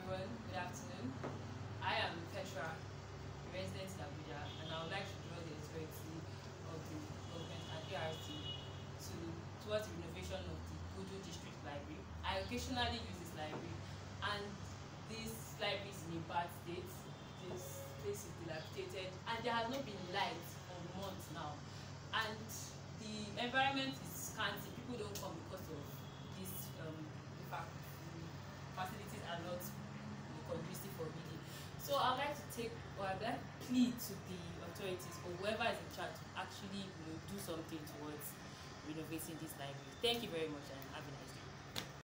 everyone. Good afternoon. I am Petra, resident in Abuja, and I would like to draw the authority of the government and ART to towards the renovation of the Gudu District Library. I occasionally use this library, and this library is in a bad state. This place is dilapidated, and there has not been light for months now. And the environment is scanty. People don't So I'd like to take or I'd like to plead to the authorities or whoever is in charge to actually you know, do something towards renovating this library. Thank you very much and have a nice